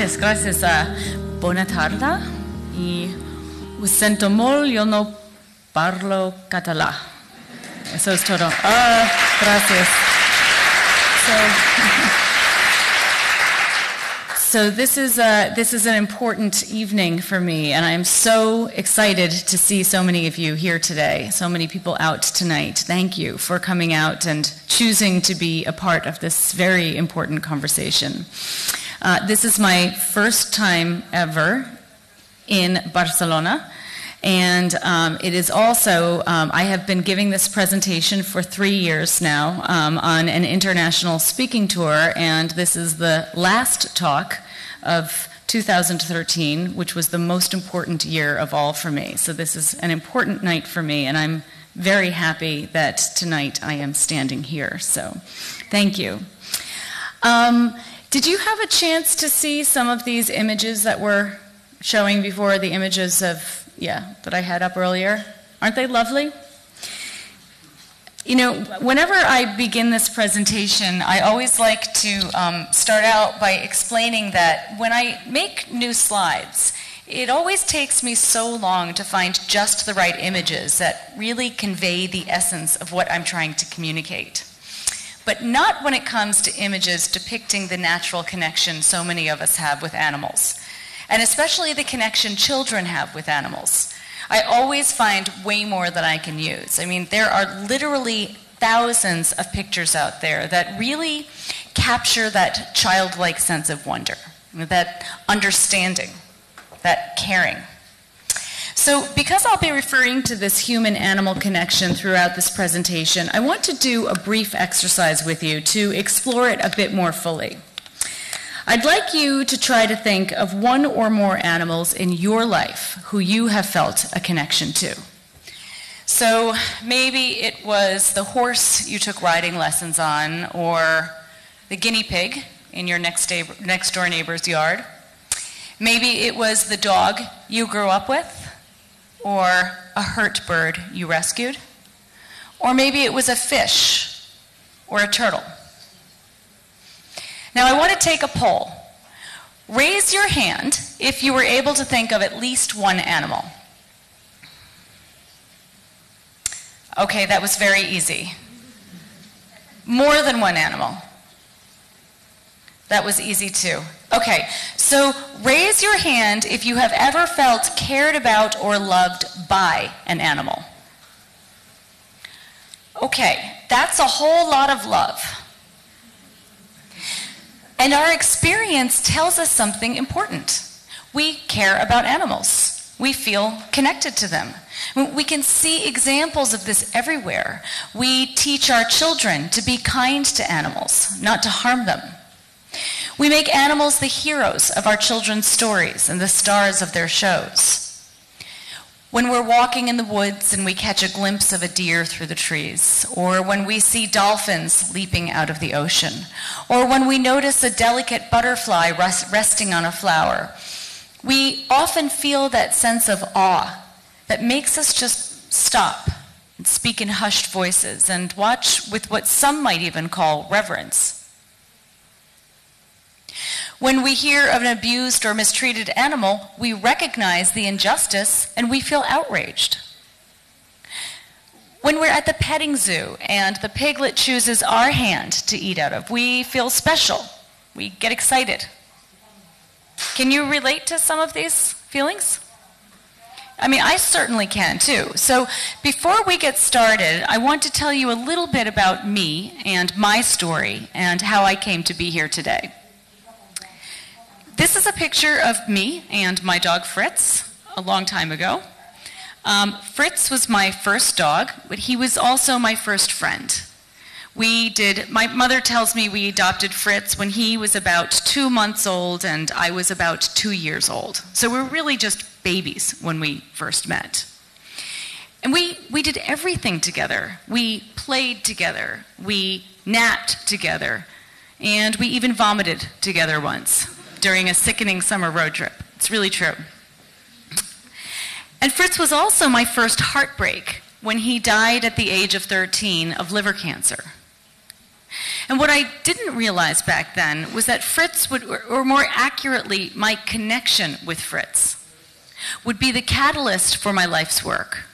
gracias, gracias. Uh, buona tarda. Y molt, yo no parlo català. Eso es todo. Ah, gracias. So, so this is a, this is an important evening for me, and I am so excited to see so many of you here today. So many people out tonight. Thank you for coming out and choosing to be a part of this very important conversation. Uh, this is my first time ever in Barcelona. And um, it is also, um, I have been giving this presentation for three years now um, on an international speaking tour, and this is the last talk of 2013, which was the most important year of all for me. So this is an important night for me, and I'm very happy that tonight I am standing here. So thank you. Um, did you have a chance to see some of these images that were showing before the images of yeah, that I had up earlier. Aren't they lovely? You know, whenever I begin this presentation, I always like to um, start out by explaining that when I make new slides, it always takes me so long to find just the right images that really convey the essence of what I'm trying to communicate. But not when it comes to images depicting the natural connection so many of us have with animals and especially the connection children have with animals. I always find way more that I can use. I mean, there are literally thousands of pictures out there that really capture that childlike sense of wonder, that understanding, that caring. So, because I'll be referring to this human animal connection throughout this presentation, I want to do a brief exercise with you to explore it a bit more fully. I'd like you to try to think of one or more animals in your life who you have felt a connection to. So maybe it was the horse you took riding lessons on, or the guinea pig in your next, next door neighbor's yard. Maybe it was the dog you grew up with, or a hurt bird you rescued. Or maybe it was a fish or a turtle. Now, I want to take a poll. Raise your hand if you were able to think of at least one animal. Okay, that was very easy. More than one animal. That was easy too. Okay, so raise your hand if you have ever felt cared about or loved by an animal. Okay, that's a whole lot of love. And our experience tells us something important. We care about animals. We feel connected to them. We can see examples of this everywhere. We teach our children to be kind to animals, not to harm them. We make animals the heroes of our children's stories and the stars of their shows. When we're walking in the woods and we catch a glimpse of a deer through the trees, or when we see dolphins leaping out of the ocean, or when we notice a delicate butterfly rest resting on a flower, we often feel that sense of awe that makes us just stop and speak in hushed voices and watch with what some might even call reverence. When we hear of an abused or mistreated animal, we recognize the injustice and we feel outraged. When we're at the petting zoo and the piglet chooses our hand to eat out of, we feel special. We get excited. Can you relate to some of these feelings? I mean, I certainly can too. So, before we get started, I want to tell you a little bit about me and my story and how I came to be here today. This is a picture of me and my dog Fritz a long time ago. Um, Fritz was my first dog, but he was also my first friend. We did, my mother tells me we adopted Fritz when he was about two months old and I was about two years old. So we were really just babies when we first met. And we, we did everything together. We played together, we napped together, and we even vomited together once during a sickening summer road trip. It's really true. And Fritz was also my first heartbreak when he died at the age of 13 of liver cancer. And what I didn't realize back then was that Fritz would, or more accurately, my connection with Fritz, would be the catalyst for my life's work.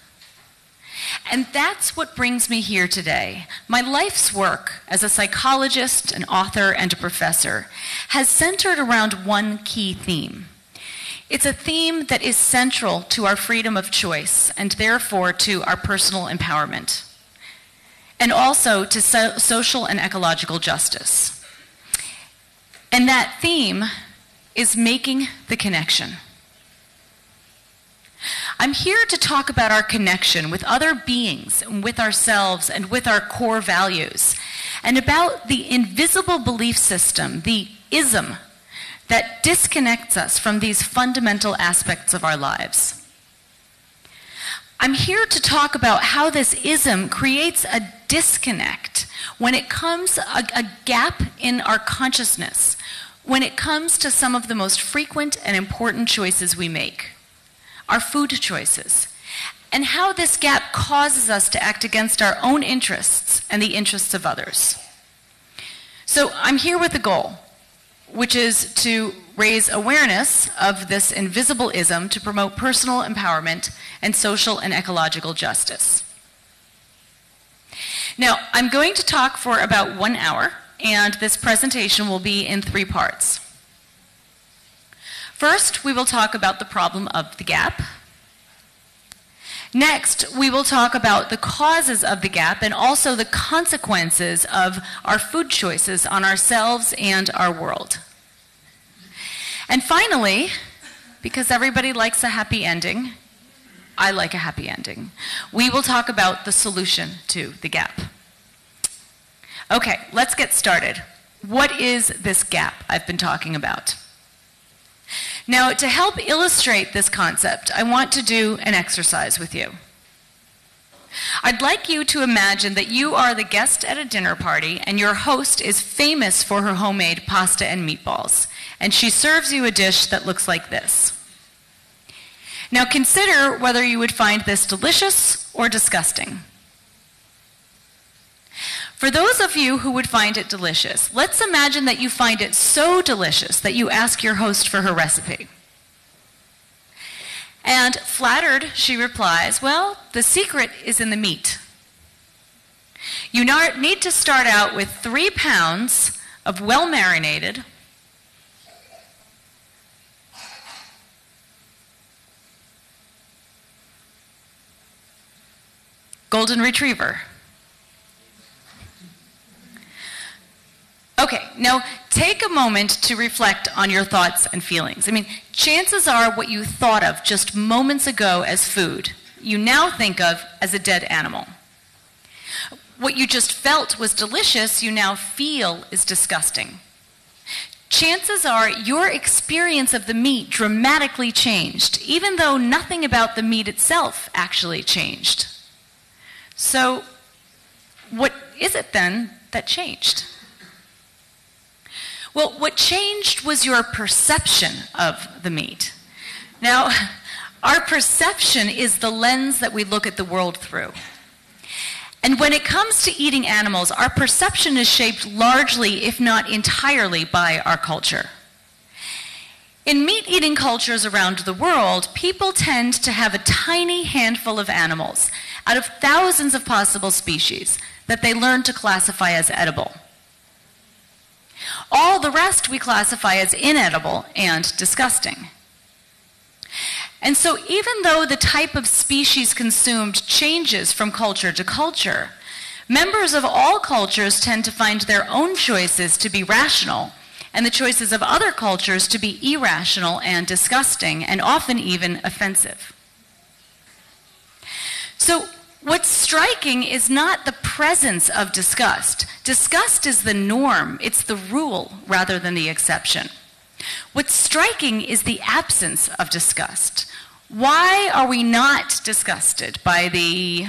And that's what brings me here today. My life's work as a psychologist, an author, and a professor has centered around one key theme. It's a theme that is central to our freedom of choice and therefore to our personal empowerment and also to so social and ecological justice. And that theme is making the connection. I'm here to talk about our connection with other beings, with ourselves, and with our core values, and about the invisible belief system, the ism, that disconnects us from these fundamental aspects of our lives. I'm here to talk about how this ism creates a disconnect when it comes a, a, gap in our consciousness when it comes to some of the most frequent and important choices we make our food choices and how this gap causes us to act against our own interests and the interests of others so i'm here with a goal which is to raise awareness of this invisible ism to promote personal empowerment and social and ecological justice. Now, I'm going to talk for about one hour, and this presentation will be in three parts. First, we will talk about the problem of the gap. Next, we will talk about the causes of the gap and also the consequences of our food choices on ourselves and our world. And finally, because everybody likes a happy ending, I like a happy ending. We will talk about the solution to the gap. Okay, let's get started. What is this gap I've been talking about? Now, to help illustrate this concept, I want to do an exercise with you. I'd like you to imagine that you are the guest at a dinner party and your host is famous for her homemade pasta and meatballs, and she serves you a dish that looks like this. Now consider whether you would find this delicious or disgusting. For those of you who would find it delicious, let's imagine that you find it so delicious that you ask your host for her recipe. And flattered, she replies, Well, the secret is in the meat. You need to start out with three pounds of well marinated, golden retriever. Okay, now take a moment to reflect on your thoughts and feelings. I mean, chances are what you thought of just moments ago as food, you now think of as a dead animal. What you just felt was delicious, you now feel is disgusting. Chances are your experience of the meat dramatically changed, even though nothing about the meat itself actually changed. So, what is it then that changed? Well, what changed was your perception of the meat. Now, our perception is the lens that we look at the world through. And when it comes to eating animals, our perception is shaped largely, if not entirely, by our culture. In meat eating cultures around the world, people tend to have a tiny handful of animals out of thousands of possible species that they learn to classify as edible. All the rest we classify as inedible and disgusting. And so, even though the type of species consumed changes from culture to culture, members of all cultures tend to find their own choices to be rational and the choices of other cultures to be irrational and disgusting, and often even offensive. So, what's striking is not the presence of disgust. Disgust is the norm, it's the rule rather than the exception. What's striking is the absence of disgust. Why are we not disgusted by the,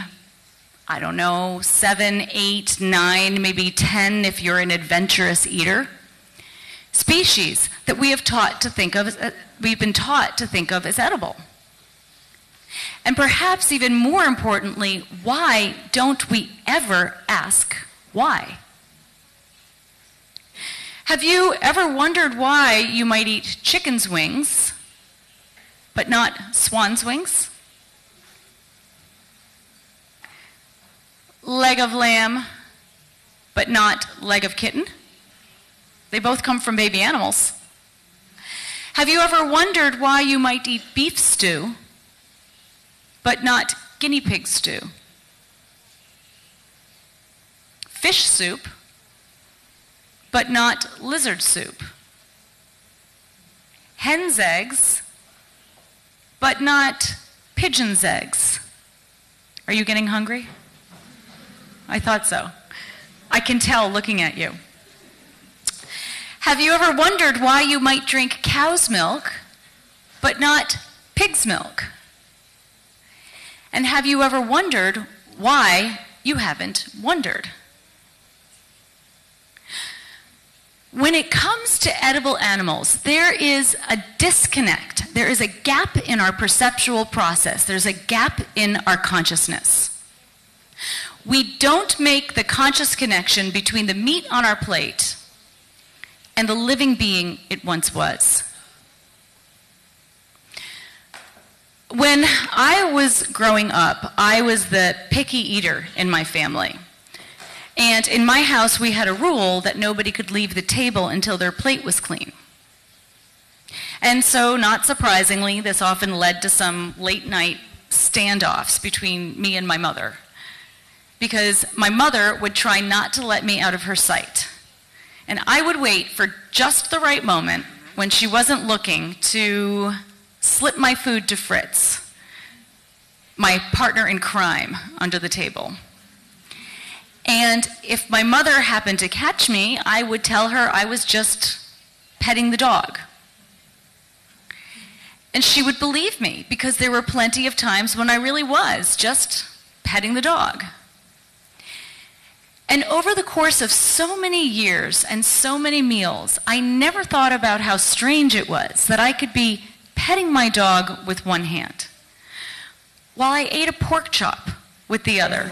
I don't know, seven, eight, nine, maybe ten if you're an adventurous eater? species that we have taught to think of as, uh, we've been taught to think of as edible. And perhaps even more importantly, why don't we ever ask why? Have you ever wondered why you might eat chicken's wings, but not swan's wings? Leg of lamb, but not leg of kitten? They both come from baby animals. Have you ever wondered why you might eat beef stew, but not guinea pig stew? Fish soup, but not lizard soup. Hen's eggs, but not pigeon's eggs. Are you getting hungry? I thought so. I can tell looking at you. Have you ever wondered why you might drink cow's milk, but not pig's milk? And have you ever wondered why you haven't wondered? When it comes to edible animals, there is a disconnect. There is a gap in our perceptual process. There's a gap in our consciousness. We don't make the conscious connection between the meat on our plate and the living being it once was. When I was growing up, I was the picky eater in my family. And in my house, we had a rule that nobody could leave the table until their plate was clean. And so, not surprisingly, this often led to some late night standoffs between me and my mother. Because my mother would try not to let me out of her sight. And I would wait for just the right moment when she wasn't looking to slip my food to Fritz, my partner in crime, under the table. And if my mother happened to catch me, I would tell her I was just petting the dog. And she would believe me because there were plenty of times when I really was just petting the dog. And over the course of so many years and so many meals, I never thought about how strange it was that I could be petting my dog with one hand while I ate a pork chop with the other.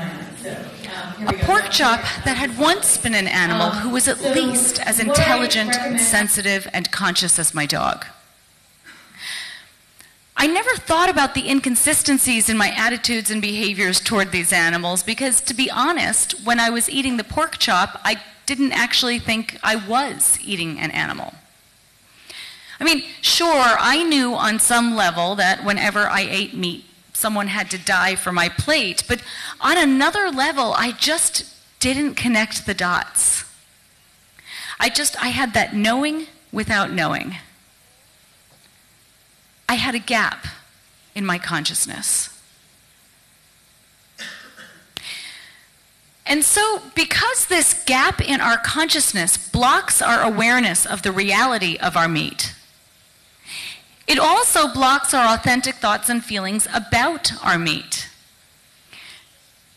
A pork chop that had once been an animal who was at least as intelligent, sensitive, and conscious as my dog. I never thought about the inconsistencies in my attitudes and behaviors toward these animals because, to be honest, when I was eating the pork chop, I didn't actually think I was eating an animal. I mean, sure, I knew on some level that whenever I ate meat, someone had to die for my plate, but on another level, I just didn't connect the dots. I just, I had that knowing without knowing. I had a gap in my consciousness. And so, because this gap in our consciousness blocks our awareness of the reality of our meat, it also blocks our authentic thoughts and feelings about our meat.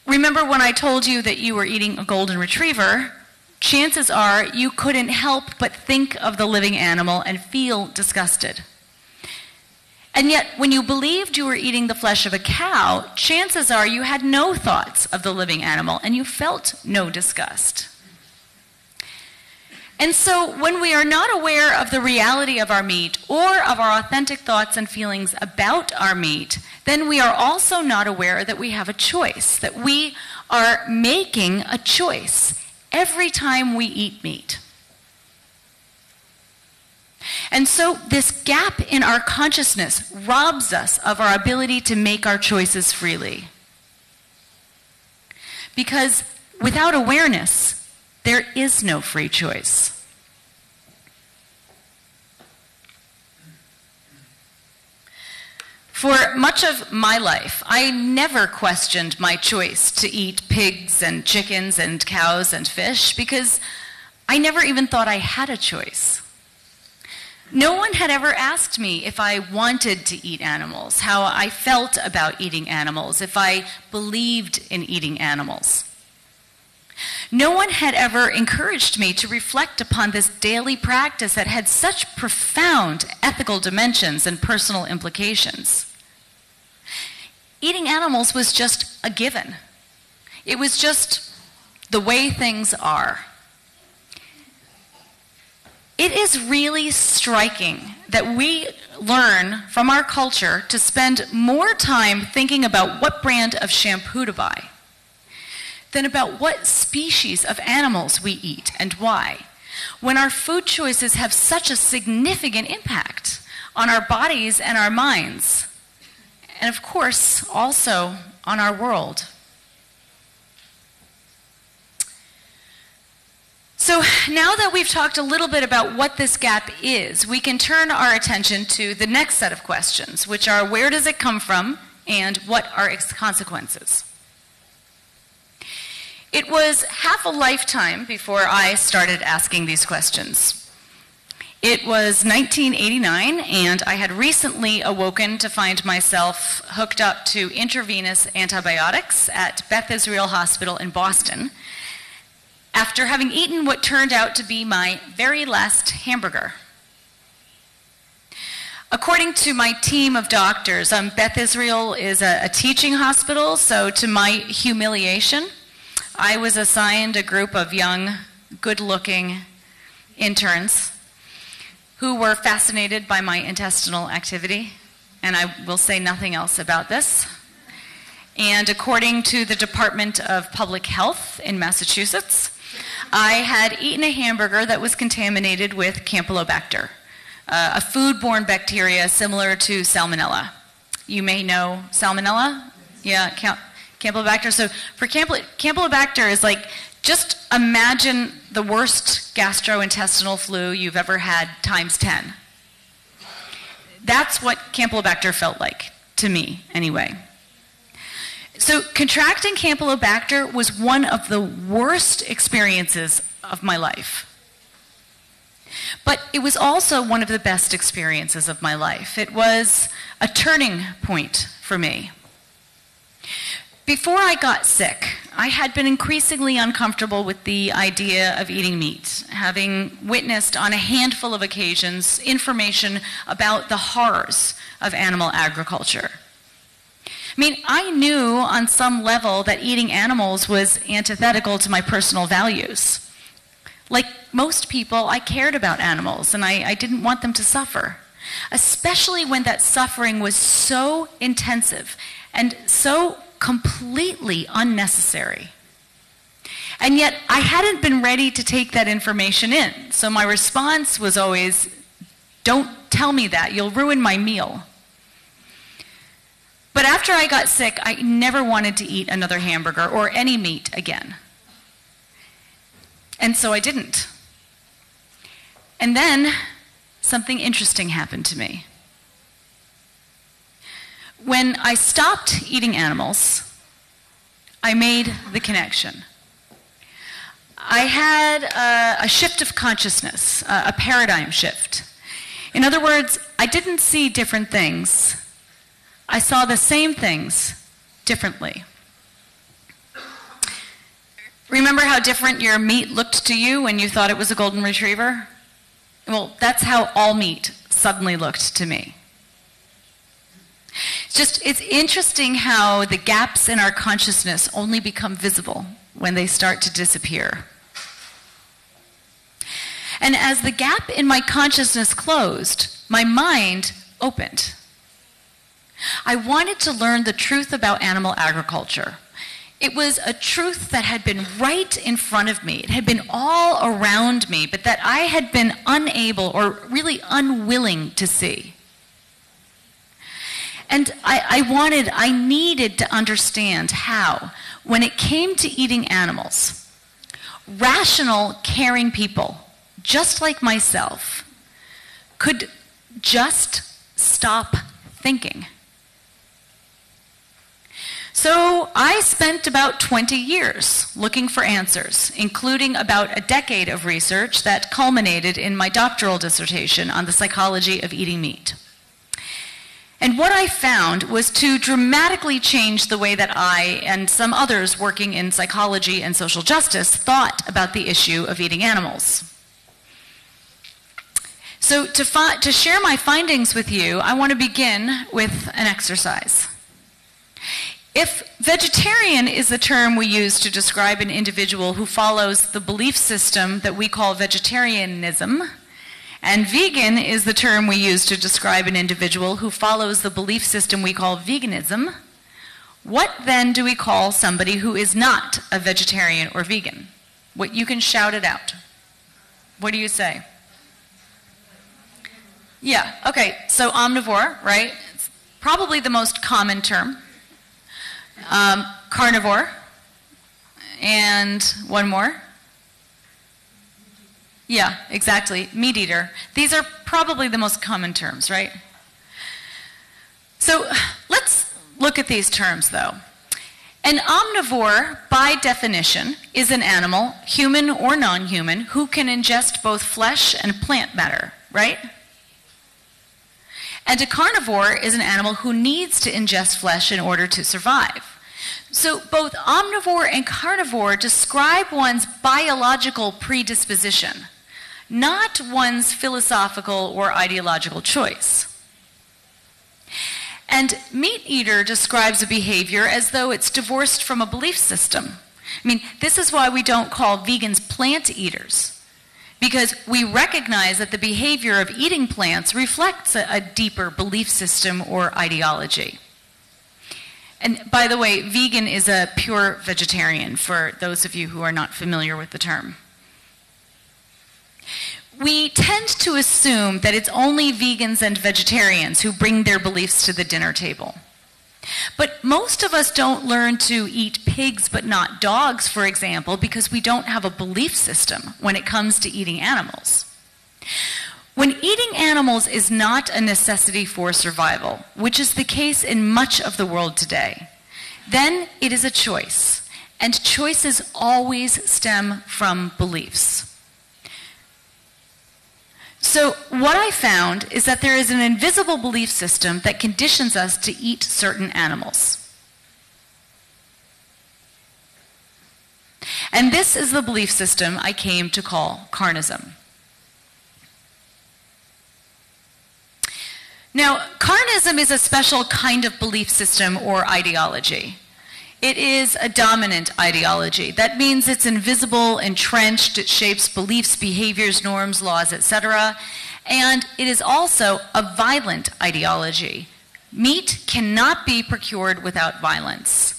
Remember when I told you that you were eating a golden retriever? Chances are you couldn't help but think of the living animal and feel disgusted. And yet, when you believed you were eating the flesh of a cow, chances are you had no thoughts of the living animal and you felt no disgust. And so, when we are not aware of the reality of our meat or of our authentic thoughts and feelings about our meat, then we are also not aware that we have a choice, that we are making a choice every time we eat meat. And so, this gap in our consciousness robs us of our ability to make our choices freely. Because without awareness, there is no free choice. For much of my life, I never questioned my choice to eat pigs and chickens and cows and fish because I never even thought I had a choice. No one had ever asked me if I wanted to eat animals, how I felt about eating animals, if I believed in eating animals. No one had ever encouraged me to reflect upon this daily practice that had such profound ethical dimensions and personal implications. Eating animals was just a given, it was just the way things are. it is really striking that we learn from our culture to spend more time thinking about what brand of shampoo to buy than about what species of animals we eat and why, when our food choices have such a significant impact on our bodies and our minds, and of course, also on our world. So now that we've talked a little bit about what this gap is, we can turn our attention to the next set of questions, which are where does it come from and what are its consequences? It was half a lifetime before I started asking these questions. It was 1989, and I had recently awoken to find myself hooked up to intravenous antibiotics at Beth Israel Hospital in Boston after having eaten what turned out to be my very last hamburger. According to my team of doctors, um, Beth Israel is a, a teaching hospital, so to my humiliation, I was assigned a group of young, good looking interns who were fascinated by my intestinal activity, and I will say nothing else about this. And according to the Department of Public Health in Massachusetts, I had eaten a hamburger that was contaminated with Campylobacter, uh, a foodborne bacteria similar to Salmonella. You may know Salmonella? Yeah, Campylobacter. So for Campylobacter Campylobacter is like, just imagine the worst gastrointestinal flu you've ever had times 10. That's what Campylobacter felt like, to me anyway. So, contracting Campylobacter was one of the worst experiences of my life. But it was also one of the best experiences of my life. It was a turning point for me. Before I got sick, I had been increasingly uncomfortable with the idea of eating meat, having witnessed on a handful of occasions information about the horrors of animal agriculture. I mean, I knew on some level that eating animals was antithetical to my personal values. Like most people, I cared about animals and I, I didn't want them to suffer, especially when that suffering was so intensive and so completely unnecessary. And yet, I hadn't been ready to take that information in. So my response was always, Don't tell me that, you'll ruin my meal. But after I got sick, I never wanted to eat another hamburger or any meat again. And so I didn't. And then something interesting happened to me. When I stopped eating animals, I made the connection. I had a, a shift of consciousness, a, a paradigm shift. In other words, I didn't see different things I saw the same things differently. Remember how different your meat looked to you when you thought it was a golden retriever? Well, that's how all meat suddenly looked to me. Just, it's interesting how the gaps in our consciousness only become visible when they start to disappear. And as the gap in my consciousness closed, my mind opened. I wanted to learn the truth about animal agriculture. It was a truth that had been right in front of me. It had been all around me, but that I had been unable or really unwilling to see. And I, I, wanted, I needed to understand how, when it came to eating animals, rational, caring people, just like myself, could just stop thinking. So I spent about 20 years looking for answers, including about a decade of research that culminated in my doctoral dissertation on the psychology of eating meat. And what I found was to dramatically change the way that I and some others working in psychology and social justice thought about the issue of eating animals. So, to, to share my findings with you, I want to begin with an exercise. If vegetarian is the term we use to describe an individual who follows the belief system that we call vegetarianism, And vegan is the term we use to describe an individual who follows the belief system we call veganism. What then do we call somebody who is not a vegetarian or vegan? What you can shout it out. What do you say? Yeah, okay, so omnivore, right? It's probably the most common term. Um, carnivore. And one more. Yeah, exactly. Meat eater. These are probably the most common terms, right? So let's look at these terms, though. An omnivore, by definition, is an animal, human or non human, who can ingest both flesh and plant matter, right? And a carnivore is an animal who needs to ingest flesh in order to survive. So both omnivore and carnivore describe one's biological predisposition, not one's philosophical or ideological choice. And meat eater describes a behavior as though it's divorced from a belief system. I mean, this is why we don't call vegans plant eaters because we recognize that the behavior of eating plants reflects a, a, deeper belief system or ideology. And by the way, vegan is a pure vegetarian for those of you who are not familiar with the term. We tend to assume that it's only vegans and vegetarians who bring their beliefs to the dinner table. But most of us don't learn to eat pigs but not dogs, for example, because we don't have a belief system when it comes to eating animals. When eating animals is not a necessity for survival, which is the case in much of the world today, then it is a choice. And choices always stem from beliefs. So, what I found is that there is an invisible belief system that conditions us to eat certain animals. And this is the belief system I came to call carnism. Now, carnism is a special kind of belief system or ideology. It is a dominant ideology. That means it's invisible, entrenched, it shapes beliefs, behaviors, norms, laws, etc. And it is also a violent ideology. Meat cannot be procured without violence.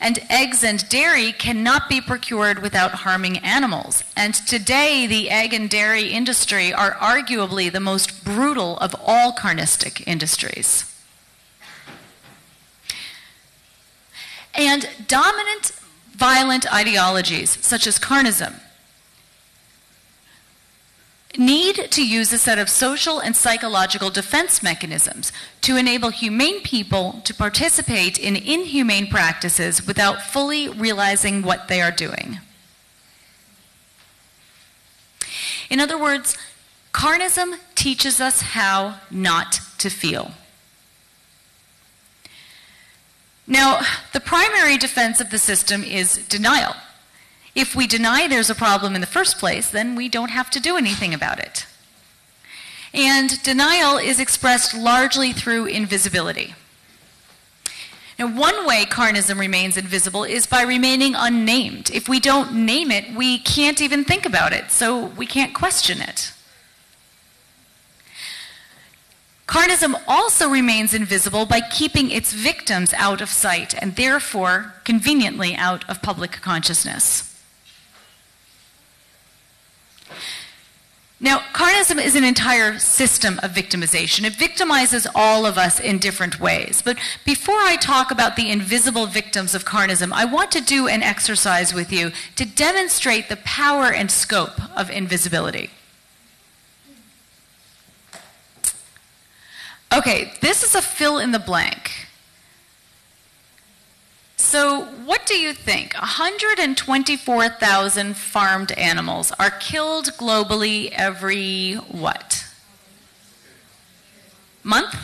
And eggs and dairy cannot be procured without harming animals. And today, the egg and dairy industry are arguably the most brutal of all carnistic industries. And dominant violent ideologies, such as carnism, need to use a set of social and psychological defense mechanisms to enable humane people to participate in inhumane practices without fully realizing what they are doing. In other words, carnism teaches us how not to feel. Now, the primary defense of the system is denial. If we deny there's a problem in the first place, then we don't have to do anything about it. And denial is expressed largely through invisibility. Now, one way carnism remains invisible is by remaining unnamed. If we don't name it, we can't even think about it, so we can't question it. Carnism also remains invisible by keeping its victims out of sight and therefore conveniently out of public consciousness. Now, carnism is an entire system of victimization. It victimizes all of us in different ways. But before I talk about the invisible victims of carnism, I want to do an exercise with you to demonstrate the power and scope of invisibility. Okay, this is a fill in the blank. So, what do you think? 124,000 farmed animals are killed globally every what? Month?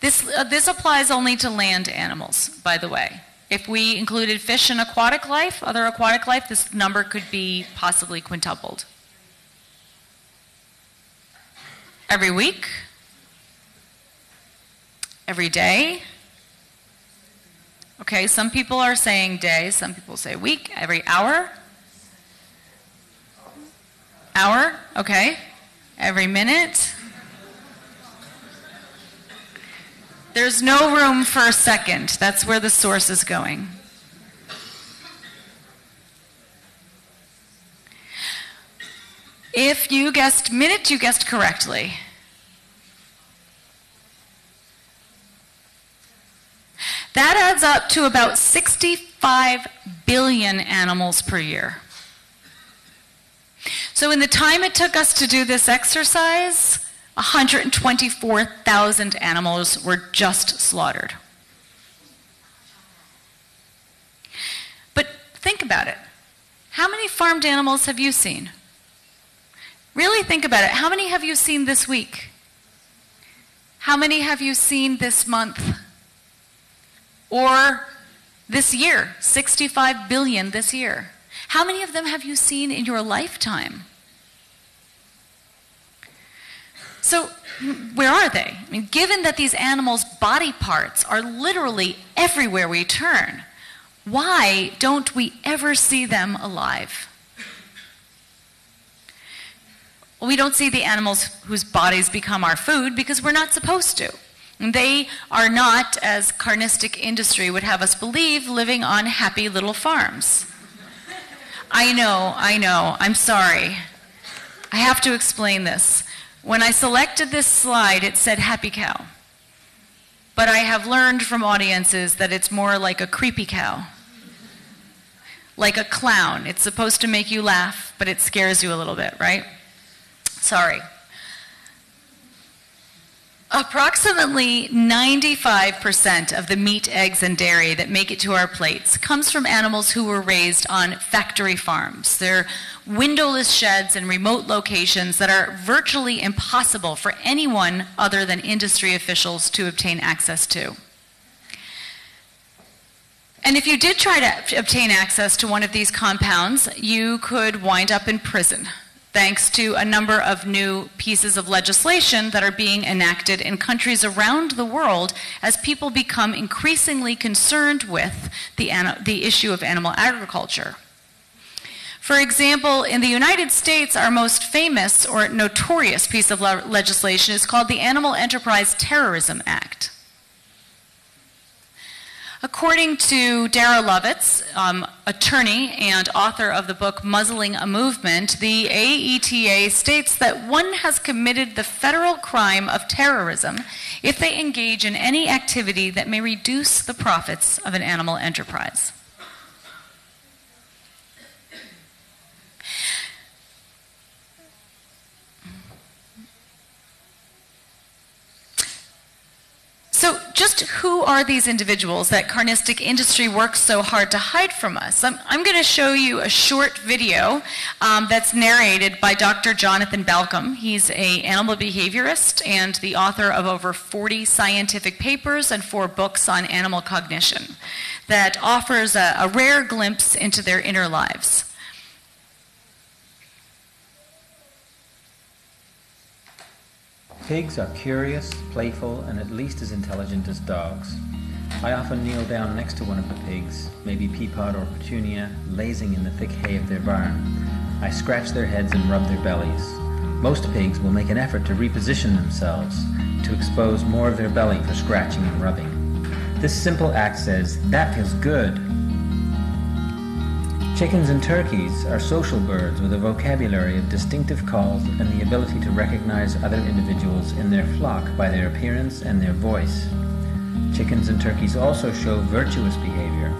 This, uh, this applies only to land animals, by the way. If we included fish and aquatic life, other aquatic life, this number could be possibly quintupled. Every week? Every day? Okay, some people are saying day, some people say week, every hour? Hour? Okay. Every minute? There's no room for a second. That's where the source is going. If you guessed minute, you guessed correctly. That adds up to about 65 billion animals per year. So, in the time it took us to do this exercise, 124,000 animals were just slaughtered. But think about it. How many farmed animals have you seen? Really think about it. How many have you seen this week? How many have you seen this month? Or this year? 65 billion this year. How many of them have you seen in your lifetime? So, where are they? I mean, given that these animals' body parts are literally everywhere we turn, why don't we ever see them alive? Well, we don't see the animals whose bodies become our food because we're not supposed to. They are not, as carnistic industry would have us believe, living on happy little farms. I know, I know, I'm sorry. I have to explain this. When I selected this slide, it said happy cow. But I have learned from audiences that it's more like a creepy cow. Like a clown. It's supposed to make you laugh, but it scares you a little bit, right? Sorry. Approximately 95% of the meat, eggs, and dairy that make it to our plates comes from animals who were raised on factory farms. They're windowless sheds in remote locations that are virtually impossible for anyone other than industry officials to obtain access to. And if you did try to obtain access to one of these compounds, you could wind up in prison thanks to a number of new pieces of legislation that are being enacted in countries around the world as people become increasingly concerned with the, the issue of animal agriculture. For example, in the United States, our most famous or notorious piece of le legislation is called the Animal Enterprise Terrorism Act. According to Dara Lovitz, um, attorney and author of the book Muzzling a Movement, the AETA states that one has committed the federal crime of terrorism if they engage in any activity that may reduce the profits of an animal enterprise. Who are these individuals that carnistic industry works so hard to hide from us? I'm, I'm going to show you a short video um, that's narrated by Dr. Jonathan Balcombe. He's an animal behaviorist and the author of over 40 scientific papers and four books on animal cognition that offers a, a rare glimpse into their inner lives. Pigs are curious, playful, and at least as intelligent as dogs. I often kneel down next to one of the pigs, maybe Peapod or Petunia, lazing in the thick hay of their barn. I scratch their heads and rub their bellies. Most pigs will make an effort to reposition themselves, to expose more of their belly for scratching and rubbing. This simple act says, that feels good, Chickens and turkeys are social birds with a vocabulary of distinctive calls and the ability to recognize other individuals in their flock by their appearance and their voice. Chickens and turkeys also show virtuous behavior.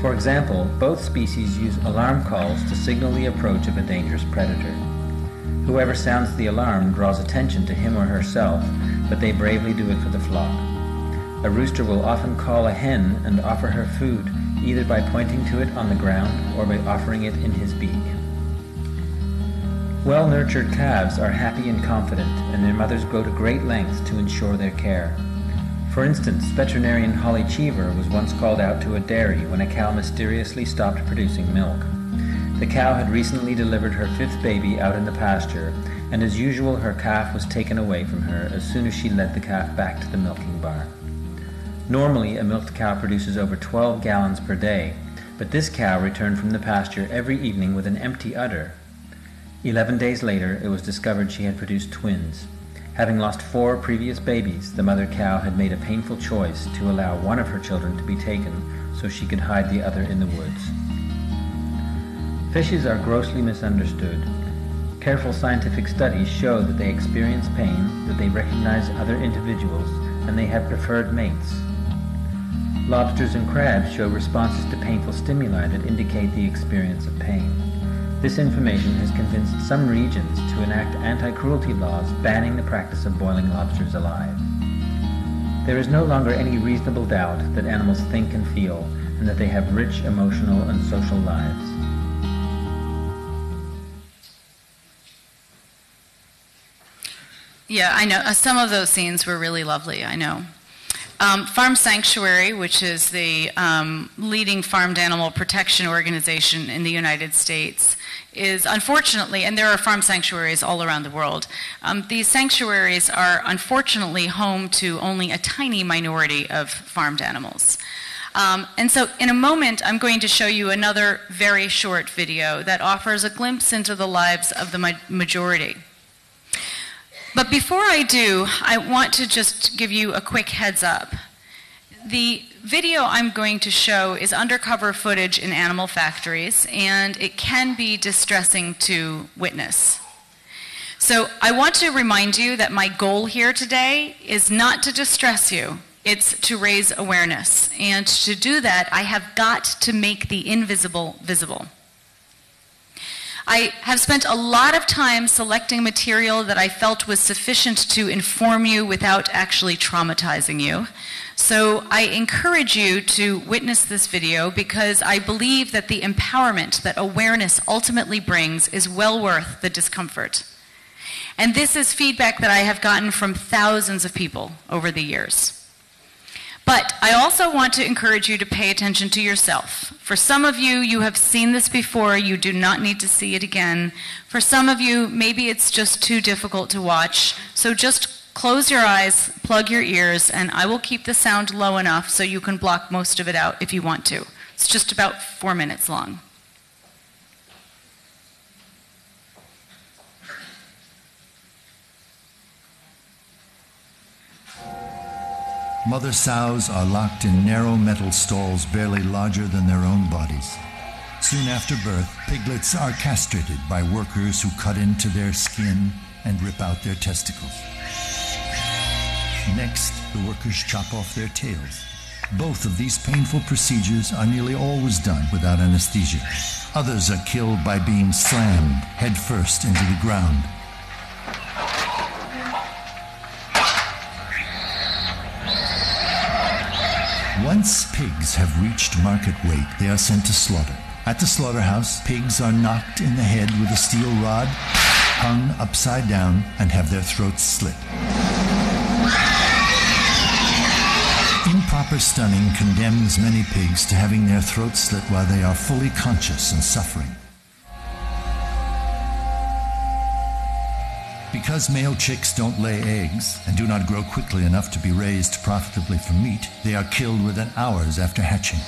For example, both species use alarm calls to signal the approach of a dangerous predator. Whoever sounds the alarm draws attention to him or herself, but they bravely do it for the flock. A rooster will often call a hen and offer her food, either by pointing to it on the ground or by offering it in his beak. Well-nurtured calves are happy and confident, and their mothers go to great lengths to ensure their care. For instance, veterinarian Holly Cheever was once called out to a dairy when a cow mysteriously stopped producing milk. The cow had recently delivered her fifth baby out in the pasture, and as usual her calf was taken away from her as soon as she led the calf back to the milking barn. Normally, a milked cow produces over 12 gallons per day, but this cow returned from the pasture every evening with an empty udder. Eleven days later, it was discovered she had produced twins. Having lost four previous babies, the mother cow had made a painful choice to allow one of her children to be taken so she could hide the other in the woods. Fishes are grossly misunderstood. Careful scientific studies show that they experience pain, that they recognize other individuals, and they have preferred mates. Lobsters and crabs show responses to painful stimuli that indicate the experience of pain. This information has convinced some regions to enact anti-cruelty laws banning the practice of boiling lobsters alive. There is no longer any reasonable doubt that animals think and feel, and that they have rich emotional and social lives. Yeah, I know. Uh, some of those scenes were really lovely, I know. Um, Farm Sanctuary, which is the um, leading farmed animal protection organization in the United States, is unfortunately, and there are farm sanctuaries all around the world, um, these sanctuaries are unfortunately home to only a tiny minority of farmed animals. Um, and so, in a moment, I'm going to show you another very short video that offers a glimpse into the lives of the majority. But before I do, I want to just give you a quick heads up. The video I'm going to show is undercover footage in animal factories, and it can be distressing to witness. So I want to remind you that my goal here today is not to distress you, it's to raise awareness. And to do that, I have got to make the invisible visible. I have spent a lot of time selecting material that I felt was sufficient to inform you without actually traumatizing you. So I encourage you to witness this video because I believe that the empowerment that awareness ultimately brings is well worth the discomfort. And this is feedback that I have gotten from thousands of people over the years. But I also want to encourage you to pay attention to yourself. For some of you, you have seen this before, you do not need to see it again. For some of you, maybe it's just too difficult to watch. So just close your eyes, plug your ears, and I will keep the sound low enough so you can block most of it out if you want to. It's just about four minutes long. Mother sows are locked in narrow metal stalls barely larger than their own bodies. Soon after birth, piglets are castrated by workers who cut into their skin and rip out their testicles. Next, the workers chop off their tails. Both of these painful procedures are nearly always done without anesthesia. Others are killed by being slammed headfirst into the ground Once pigs have reached market weight, they are sent to slaughter. At the slaughterhouse, pigs are knocked in the head with a steel rod, hung upside down, and have their throats slit. Improper stunning condemns many pigs to having their throats slit while they are fully conscious and suffering. Because male chicks don't lay eggs and do not grow quickly enough to be raised profitably for meat, they are killed within hours after hatching.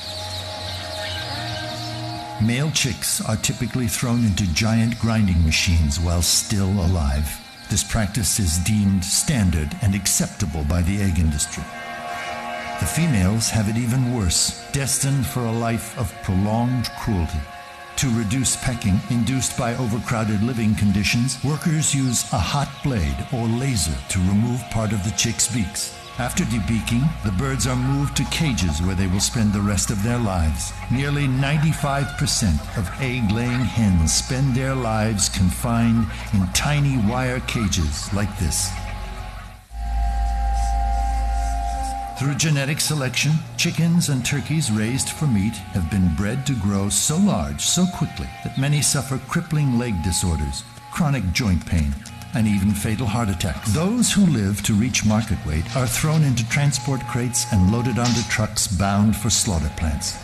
Male chicks are typically thrown into giant grinding machines while still alive. This practice is deemed standard and acceptable by the egg industry. The females have it even worse, destined for a life of prolonged cruelty. To reduce pecking induced by overcrowded living conditions, workers use a hot blade or laser to remove part of the chick's beaks. After debeaking, the birds are moved to cages where they will spend the rest of their lives. Nearly 95% of egg laying hens spend their lives confined in tiny wire cages like this. Through genetic selection, chickens and turkeys raised for meat have been bred to grow so large so quickly that many suffer crippling leg disorders, chronic joint pain, and even fatal heart attacks. Those who live to reach market weight are thrown into transport crates and loaded onto trucks bound for slaughter plants.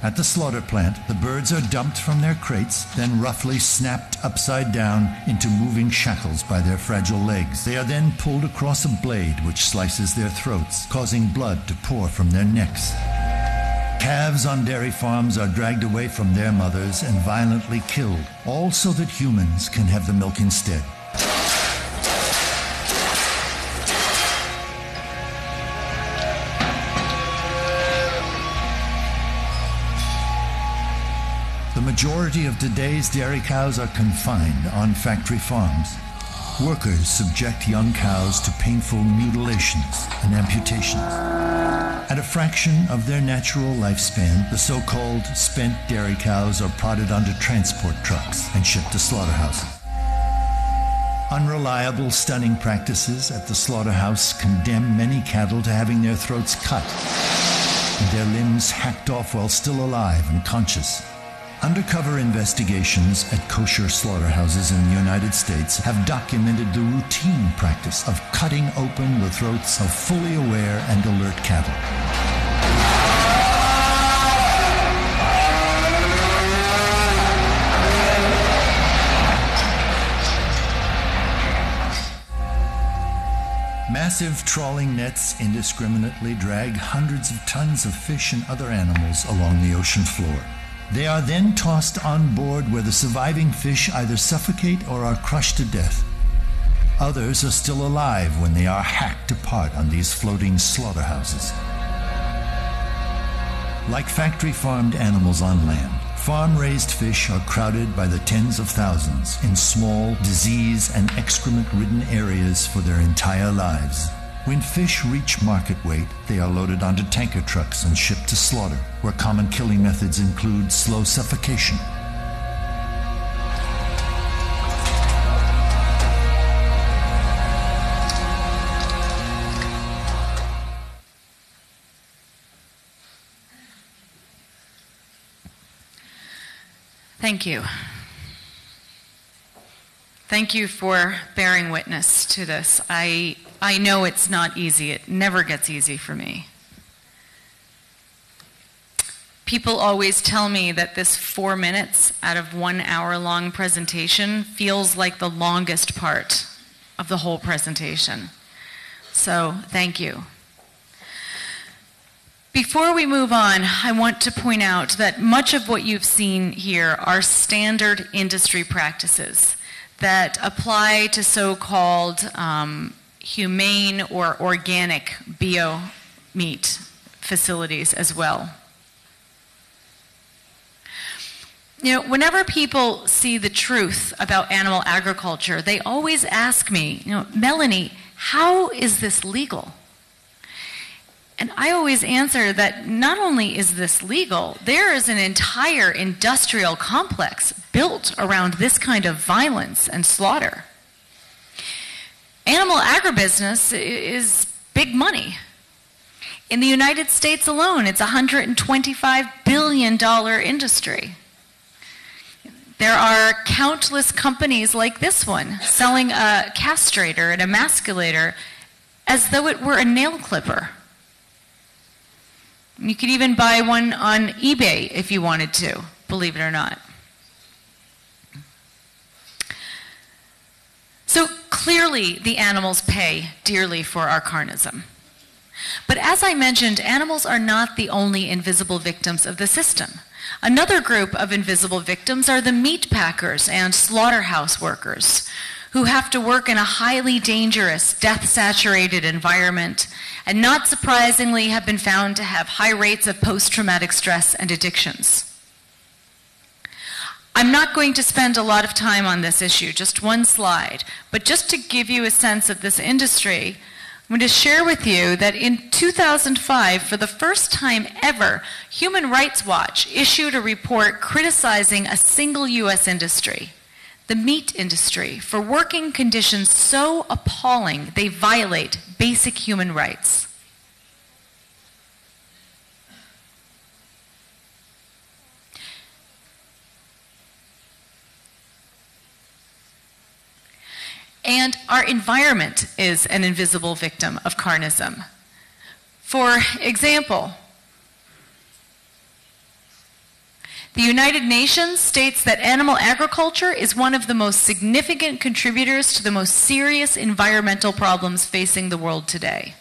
At the slaughter plant, the birds are dumped from their crates, then roughly snapped upside down into moving shackles by their fragile legs. They are then pulled across a blade which slices their throats, causing blood to pour from their necks. Calves on dairy farms are dragged away from their mothers and violently killed, all so that humans can have the milk instead. Of today's dairy cows are confined on factory farms. Workers subject young cows to painful mutilations and amputations. At a fraction of their natural lifespan, the so called spent dairy cows are prodded onto transport trucks and shipped to slaughterhouses. Unreliable stunning practices at the slaughterhouse condemn many cattle to having their throats cut and their limbs hacked off while still alive and conscious. Undercover investigations at kosher slaughterhouses in the United States have documented the routine practice of cutting open the throats of fully aware and alert cattle. Massive trawling nets indiscriminately drag hundreds of tons of fish and other animals along the ocean floor. They are then tossed on board where the surviving fish either suffocate or are crushed to death. Others are still alive when they are hacked apart on these floating slaughterhouses. Like factory farmed animals on land, farm raised fish are crowded by the tens of thousands in small, disease and excrement ridden areas for their entire lives. When fish reach market weight, they are loaded onto tanker trucks and shipped to slaughter, where common killing methods include slow suffocation. Thank you. Thank you for bearing witness to this. I, I know it's not easy. It never gets easy for me. People always tell me that this four minutes out of one hour long presentation feels like the longest part of the whole presentation. So, thank you. Before we move on, I want to point out that much of what you've seen here are standard industry practices that apply to so-called um, humane or organic bio meat facilities as well. You know, whenever people see the truth about animal agriculture, they always ask me, you know, Melanie, how is this legal? And I always answer that not only is this legal, there is an entire industrial complex built around this kind of violence and slaughter. Animal agribusiness is big money. In the United States alone, it's a $125 billion industry. There are countless companies like this one selling a castrator and a emasculator as though it were a nail clipper. You could even buy one on eBay if you wanted to, believe it or not. So clearly, the animals pay dearly for our carnism. But as I mentioned, animals are not the only invisible victims of the system. Another group of invisible victims are the meat packers and slaughterhouse workers who have to work in a highly dangerous, death saturated environment, and not surprisingly have been found to have high rates of post traumatic stress and addictions. I'm not going to spend a lot of time on this issue, just one slide, but just to give you a sense of this industry, I'm going to share with you that in 2005, for the first time ever, Human Rights Watch issued a report criticizing a single U.S. industry the meat industry for working conditions so appalling they violate basic human rights. And our environment is an invisible victim of carnism. For example, The United Nations states that animal agriculture is one of the most significant contributors to the most serious environmental problems facing the world today.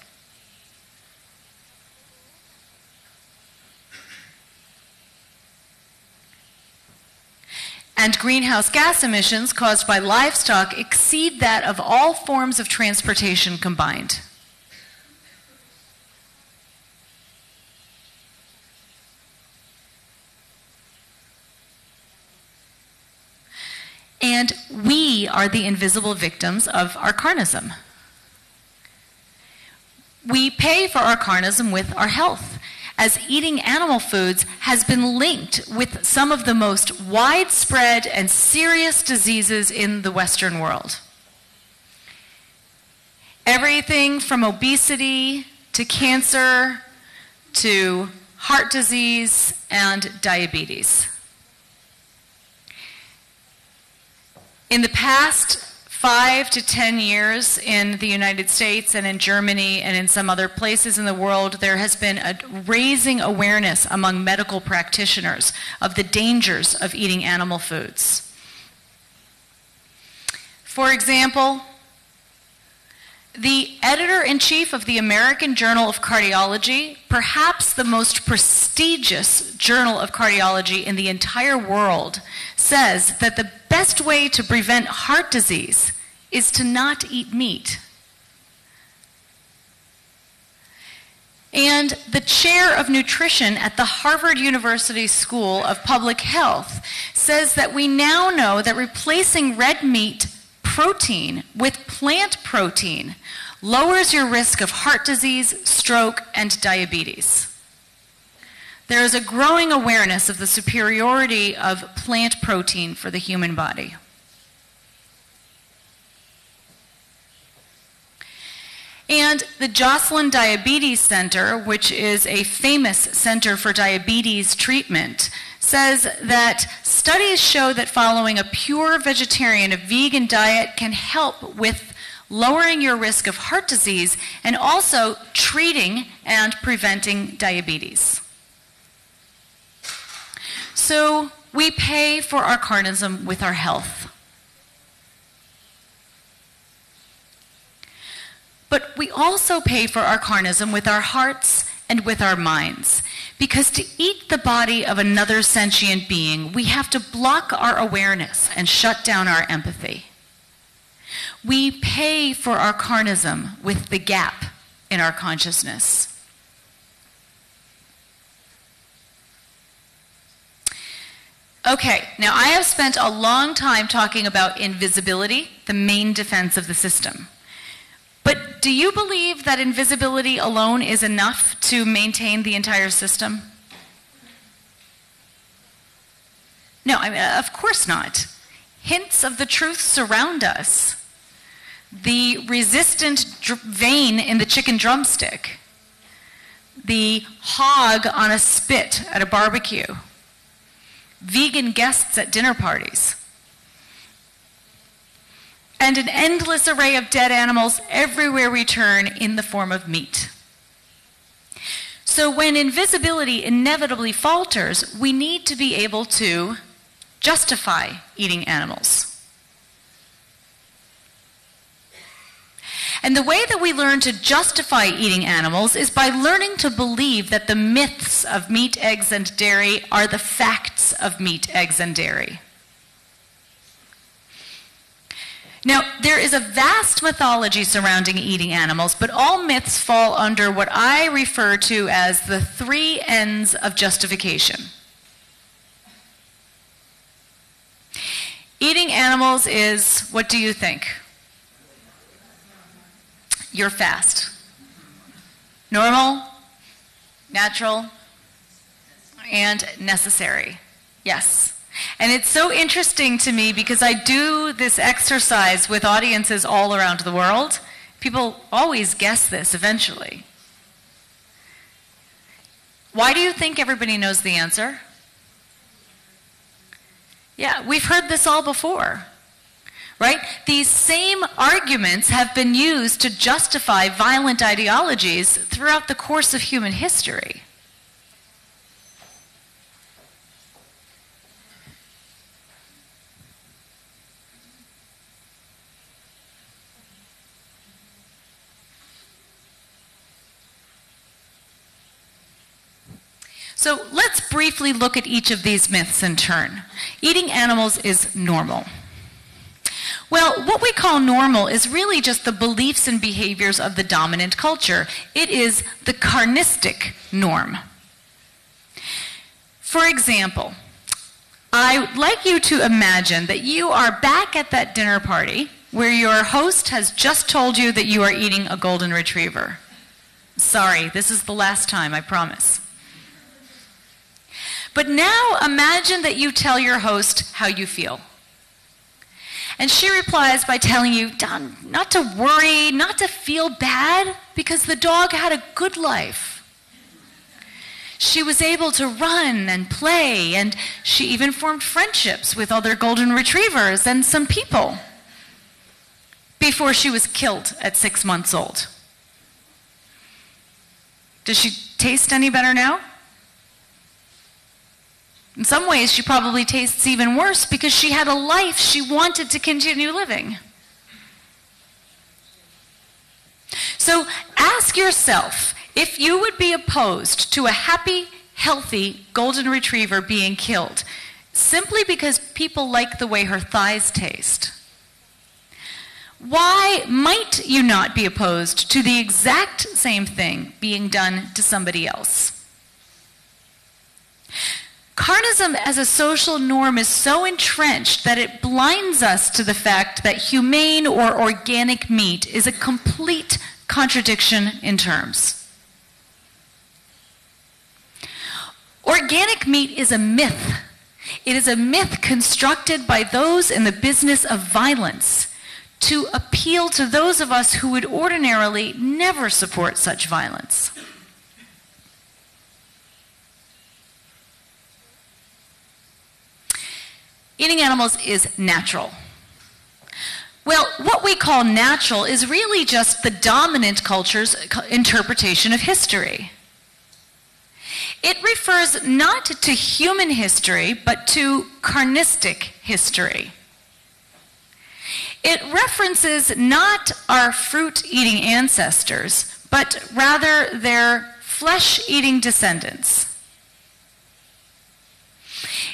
And greenhouse gas emissions caused by livestock exceed that of all forms of transportation combined. And we are the invisible victims of our carnism. We pay for our carnism with our health, as eating animal foods has been linked with some of the most widespread and serious diseases in the Western world. Everything from obesity to cancer to heart disease and diabetes. In the past five to ten years in the United States and in Germany and in some other places in the world, there has been a raising awareness among medical practitioners of the dangers of eating animal foods. For example, the editor in chief of the American Journal of Cardiology, perhaps the most prestigious journal of cardiology in the entire world, says that the best way to prevent heart disease is to not eat meat. And the chair of nutrition at the Harvard University School of Public Health says that we now know that replacing red meat protein with plant protein lowers your risk of heart disease, stroke, and diabetes. There is a growing awareness of the superiority of plant protein for the human body. And the Joslin Diabetes Center, which is a famous center for diabetes treatment, says that studies show that following a pure vegetarian, a vegan diet can help with lowering your risk of heart disease and also treating and preventing diabetes. So we pay for our carnism with our health. But we also pay for our carnism with our hearts and with our minds. Because to eat the body of another sentient being, we have to block our awareness and shut down our empathy. We pay for our carnism with the gap in our consciousness. Okay, now I have spent a long time talking about invisibility, the main defense of the system. But do you believe that invisibility alone is enough to maintain the entire system? No, I mean, of course not. Hints of the truth surround us. The resistant vein in the chicken drumstick, the hog on a spit at a barbecue vegan guests at dinner parties, and an endless array of dead animals everywhere we turn in the form of meat. So when invisibility inevitably falters, we need to be able to justify eating animals. And the way that we learn to justify eating animals is by learning to believe that the myths of meat, eggs, and dairy are the facts of meat, eggs, and dairy. Now, there is a vast mythology surrounding eating animals, but all myths fall under what I refer to as the three Ns of justification. Eating animals is, what do you think? You're fast. Normal, natural, and necessary. Yes. And it's so interesting to me because I do this exercise with audiences all around the world. People always guess this eventually. Why do you think everybody knows the answer? Yeah, we've heard this all before right? These same arguments have been used to justify violent ideologies throughout the course of human history. So let's briefly look at each of these myths in turn. Eating animals is normal. Well, what we call normal is really just the beliefs and behaviors of the dominant culture. It is the carnistic norm. For example, I would like you to imagine that you are back at that dinner party where your host has just told you that you are eating a golden retriever. Sorry, this is the last time, I promise. But now imagine that you tell your host how you feel. And she replies by telling you not to worry, not to feel bad, because the dog had a good life. She was able to run and play, and she even formed friendships with other golden retrievers and some people before she was killed at six months old. Does she taste any better now? In some ways, she probably tastes even worse because she had a life she wanted to continue living. So ask yourself if you would be opposed to a happy, healthy golden retriever being killed simply because people like the way her thighs taste. Why might you not be opposed to the exact same thing being done to somebody else? Carnism as a social norm is so entrenched that it blinds us to the fact that humane or organic meat is a complete contradiction in terms. Organic meat is a myth. It is a myth constructed by those in the business of violence to appeal to those of us who would ordinarily never support such violence. Eating animals is natural. Well, what we call natural is really just the dominant culture's interpretation of history. It refers not to human history, but to carnistic history. It references not our fruit eating ancestors, but rather their flesh eating descendants.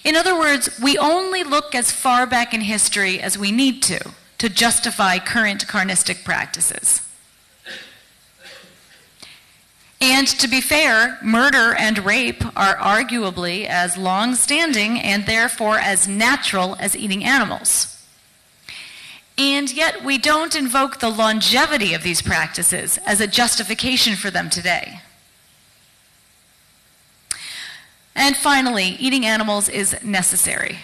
In other words, we only look as far back in history as we need to to justify current carnistic practices. And to be fair, murder and rape are arguably as long standing and therefore as natural as eating animals. And yet we don't invoke the longevity of these practices as a justification for them today. And finally, eating animals is necessary.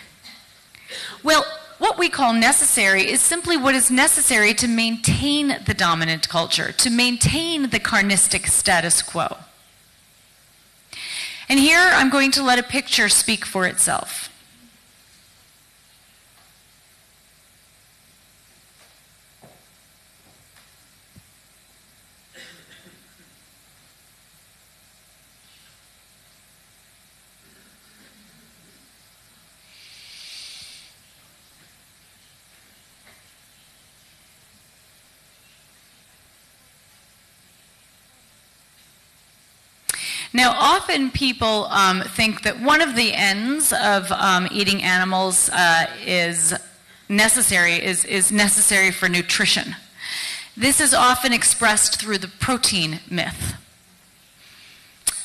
Well, what we call necessary is simply what is necessary to maintain the dominant culture, to maintain the carnistic status quo. And here I'm going to let a picture speak for itself. Now, often people um, think that one of the Ns of um, eating animals uh, is necessary, is, is necessary for nutrition. This is often expressed through the protein myth.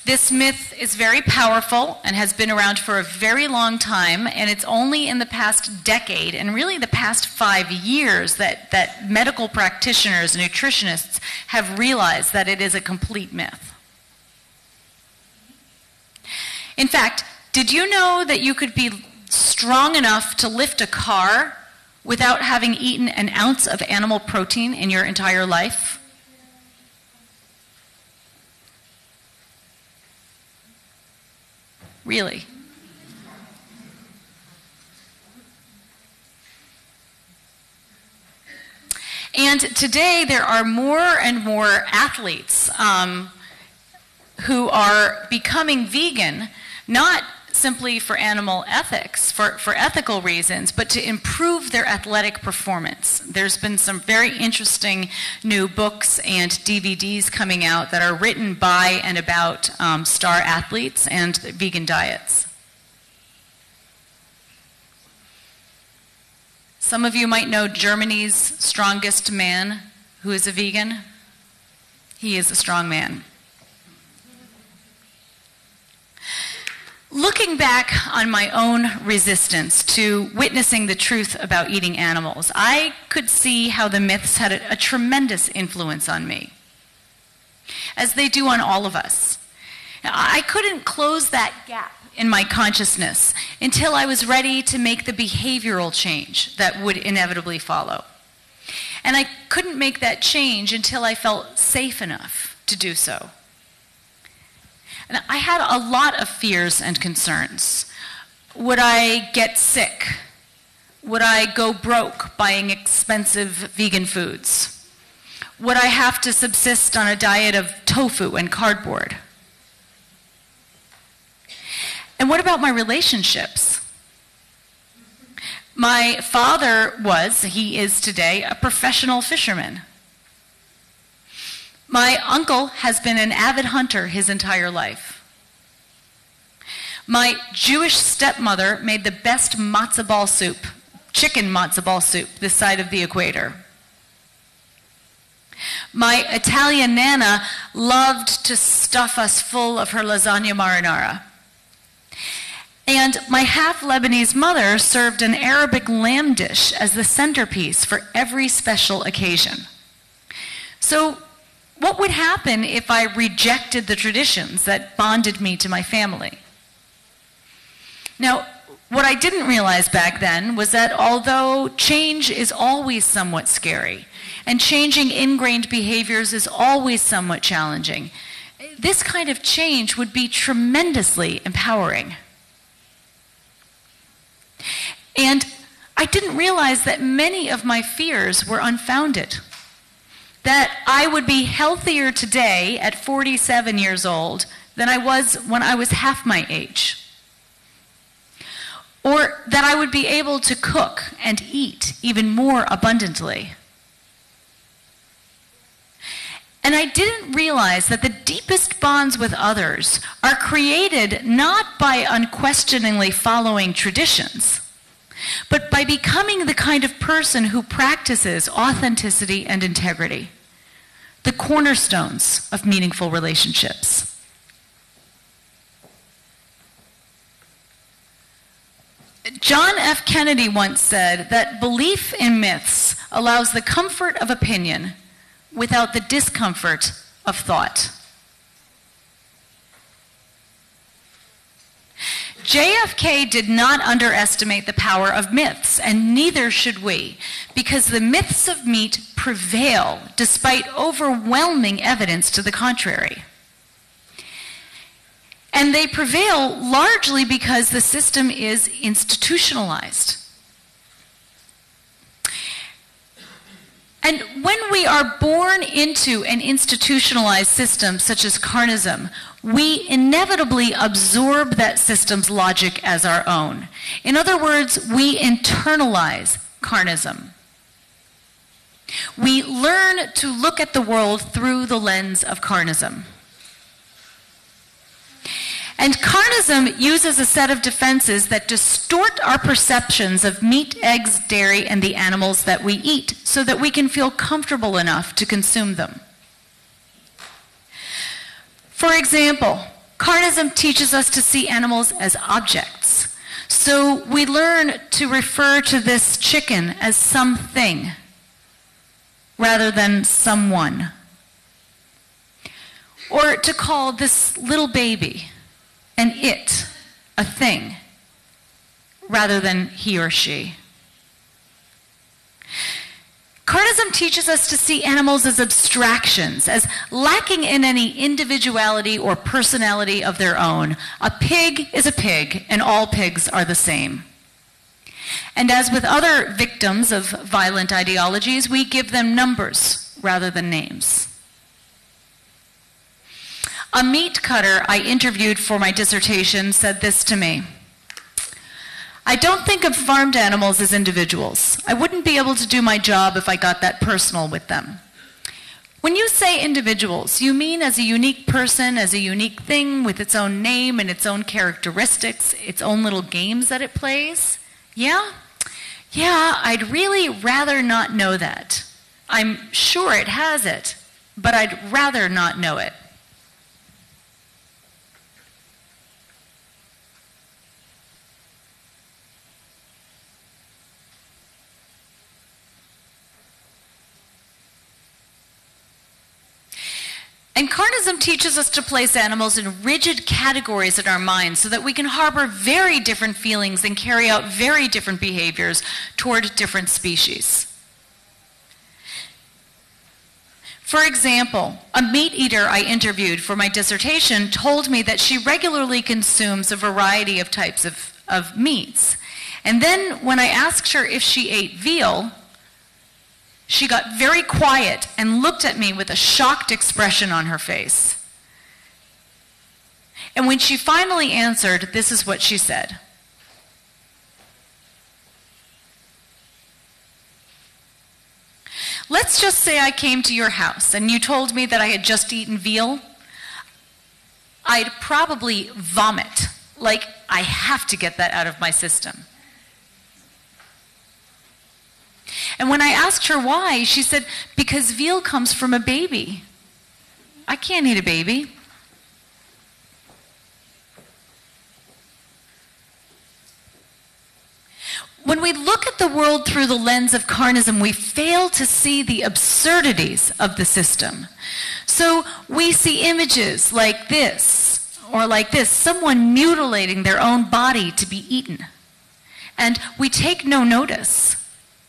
This myth is very powerful and has been around for a very long time, and it's only in the past decade and really the past five years that, that medical practitioners nutritionists have realized that it is a complete myth. In fact, did you know that you could be strong enough to lift a car without having eaten an ounce of animal protein in your entire life? Really? And today there are more and more athletes um, who are becoming vegan not simply for animal ethics, for, for ethical reasons, but to improve their athletic performance. There's been some very interesting new books and DVDs coming out that are written by and about um, star athletes and vegan diets. Some of you might know Germany's strongest man who is a vegan. He is a strong man. Looking back on my own resistance to witnessing the truth about eating animals, I could see how the myths had a, a, tremendous influence on me, as they do on all of us. I couldn't close that gap in my consciousness until I was ready to make the behavioral change that would inevitably follow. And I couldn't make that change until I felt safe enough to do so. And I had a lot of fears and concerns. Would I get sick? Would I go broke buying expensive vegan foods? Would I have to subsist on a diet of tofu and cardboard? And what about my relationships? My father was, he is today, a professional fisherman. My uncle has been an avid hunter his entire life. My Jewish stepmother made the best matzo ball soup, chicken matzo ball soup, this side of the equator. My Italian nana loved to stuff us full of her lasagna marinara. And my half Lebanese mother served an Arabic lamb dish as the centerpiece for every special occasion. So what would happen if I rejected the traditions that bonded me to my family? Now, what I didn't realize back then was that although change is always somewhat scary, and changing ingrained behaviors is always somewhat challenging, this kind of change would be tremendously empowering. And I didn't realize that many of my fears were unfounded that I would be healthier today at 47 years old than I was when I was half my age. Or that I would be able to cook and eat even more abundantly. And I didn't realize that the deepest bonds with others are created not by unquestioningly following traditions, but by becoming the kind of person who practices authenticity and integrity the cornerstones of meaningful relationships. John F. Kennedy once said that belief in myths allows the comfort of opinion without the discomfort of thought. JFK did not underestimate the power of myths, and neither should we, because the myths of meat prevail despite overwhelming evidence to the contrary. And they prevail largely because the system is institutionalized. And when we are born into an institutionalized system such as carnism, we inevitably absorb that system's logic as our own. In other words, we internalize carnism. We learn to look at the world through the lens of carnism. And carnism uses a set of defenses that distort our perceptions of meat, eggs, dairy, and the animals that we eat so that we can feel comfortable enough to consume them. For example, carnism teaches us to see animals as objects. So we learn to refer to this chicken as something rather than someone. Or to call this little baby an it, a thing, rather than he or she. Carnism teaches us to see animals as abstractions, as lacking in any individuality or personality of their own. A pig is a pig, and all pigs are the same. And as with other victims of violent ideologies, we give them numbers rather than names. A meat cutter I interviewed for my dissertation said this to me. I don't think of farmed animals as individuals. I wouldn't be able to do my job if I got that personal with them. When you say individuals, you mean as a unique person, as a unique thing with its own name and its own characteristics, its own little games that it plays? Yeah? Yeah, I'd really rather not know that. I'm sure it has it, but I'd rather not know it. And carnism teaches us to place animals in rigid categories in our minds so that we can harbor very different feelings and carry out very different behaviors toward different species. For example, a meat eater I interviewed for my dissertation told me that she regularly consumes a variety of types of, of meats. And then when I asked her if she ate veal, she got very quiet and looked at me with a shocked expression on her face. And when she finally answered, this is what she said. Let's just say I came to your house and you told me that I had just eaten veal. I'd probably vomit. Like, I have to get that out of my system. And when I asked her why, she said, because veal comes from a baby. I can't eat a baby. When we look at the world through the lens of carnism, we fail to see the absurdities of the system. So we see images like this, or like this, someone mutilating their own body to be eaten. And we take no notice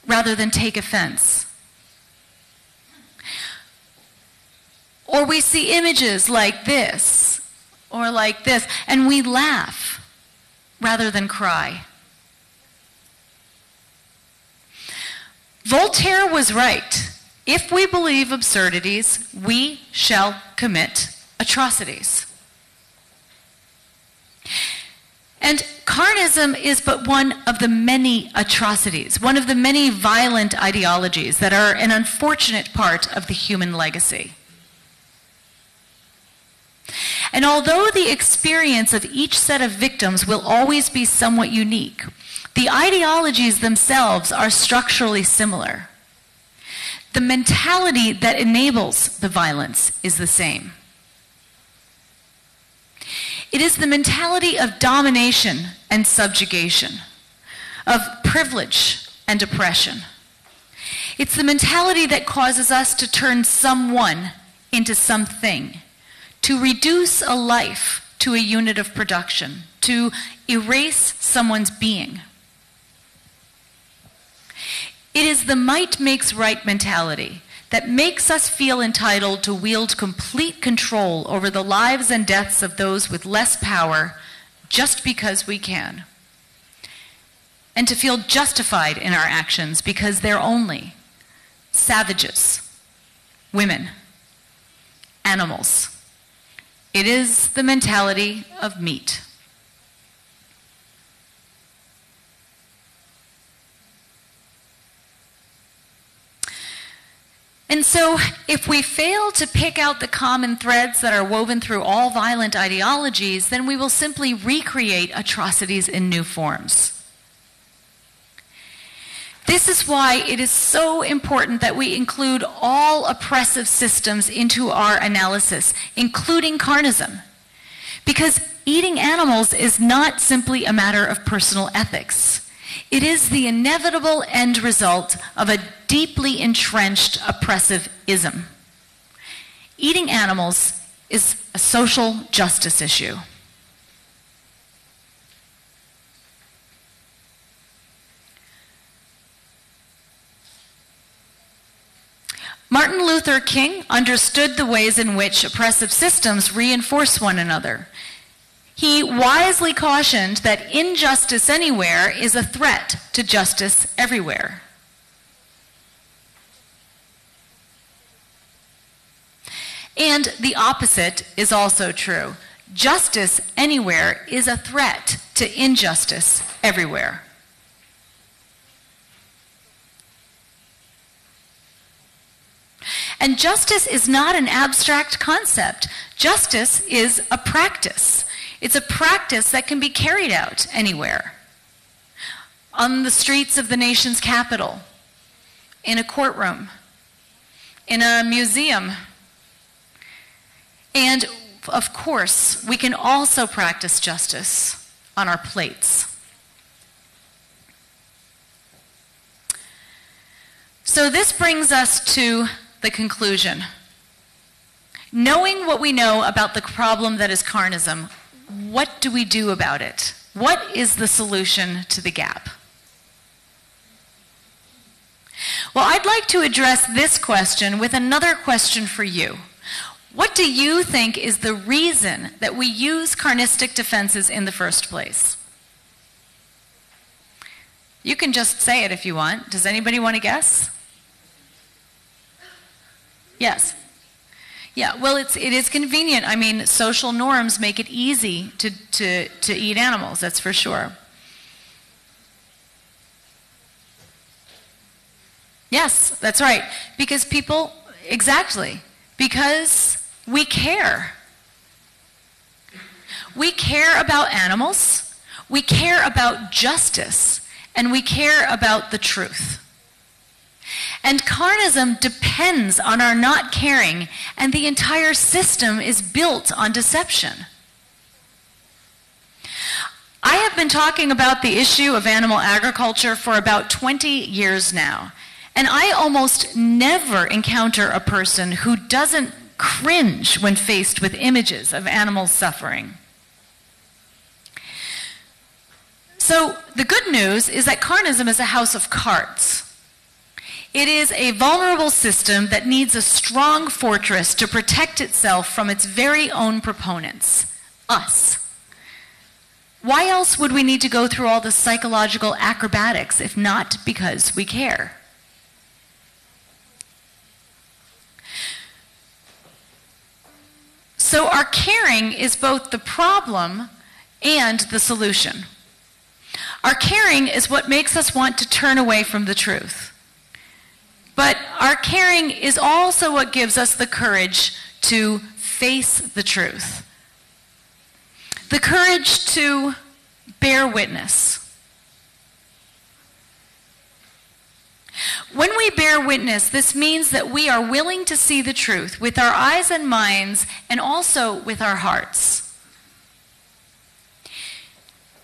rather than take offense. Or we see images like this or like this, and we laugh rather than cry. Voltaire was right. If we believe absurdities, we shall commit atrocities. And carnism is but one of the many atrocities, one of the many violent ideologies that are an unfortunate part of the human legacy. And although the experience of each set of victims will always be somewhat unique, the ideologies themselves are structurally similar. The mentality that enables the violence is the same. It is the mentality of domination and subjugation, of privilege and oppression. It's the mentality that causes us to turn someone into something, to reduce a life to a unit of production, to erase someone's being. It is the might makes right mentality that makes us feel entitled to wield complete control over the lives and deaths of those with less power just because we can. And to feel justified in our actions because they're only savages, women, animals. It is the mentality of meat. And so, if we fail to pick out the common threads that are woven through all violent ideologies, then we will simply recreate atrocities in new forms. This is why it is so important that we include all oppressive systems into our analysis, including carnism. Because eating animals is not simply a matter of personal ethics. It is the inevitable end result of a deeply entrenched oppressive ism. Eating animals is a social justice issue. Martin Luther King understood the ways in which oppressive systems reinforce one another he wisely cautioned that injustice anywhere is a threat to justice everywhere. And the opposite is also true. Justice anywhere is a threat to injustice everywhere. And justice is not an abstract concept. Justice is a practice. It's a practice that can be carried out anywhere. On the streets of the nation's capital, in a courtroom, in a museum. And of course, we can also practice justice on our plates. So, this brings us to the conclusion. Knowing what we know about the problem that is carnism, what do we do about it? What is the solution to the gap? Well, I'd like to address this question with another question for you. What do you think is the reason that we use carnistic defenses in the first place? You can just say it if you want. Does anybody want to guess? Yes. Yeah, well, it's, it is convenient. I mean, social norms make it easy to, to, to eat animals, that's for sure. Yes, that's right. Because people, exactly, because we care. We care about animals, we care about justice, and we care about the truth. And carnism depends on our not caring, and the entire system is built on deception. I have been talking about the issue of animal agriculture for about 20 years now, and I almost never encounter a person who doesn't cringe when faced with images of animals suffering. So, the good news is that carnism is a house of cards. It is a vulnerable system that needs a strong fortress to protect itself from its very own proponents, us. Why else would we need to go through all the psychological acrobatics if not because we care? So, our caring is both the problem and the solution. Our caring is what makes us want to turn away from the truth. But our caring is also what gives us the courage to face the truth, the courage to bear witness. When we bear witness, this means that we are willing to see the truth with our eyes and minds and also with our hearts.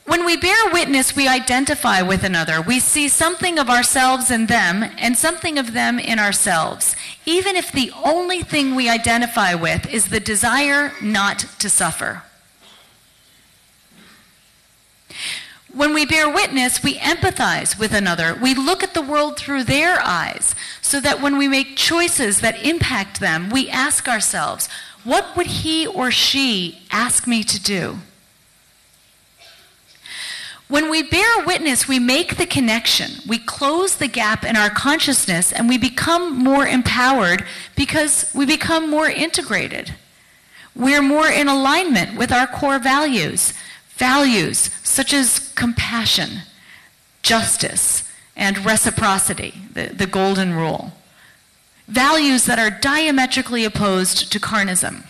When we bear witness, we identify with another. We see something of ourselves in them and something of them in ourselves, even if the only thing we identify with is the desire not to suffer. When we bear witness, we empathize with another. We look at the world through their eyes, so that when we make choices that impact them, we ask ourselves, what would he or she ask me to do? When we bear witness, we make the connection. We close the gap in our consciousness and we become more empowered because we become more integrated. We're more in alignment with our core values. Values such as compassion, justice, and reciprocity, the, the golden rule. Values that are diametrically opposed to carnism.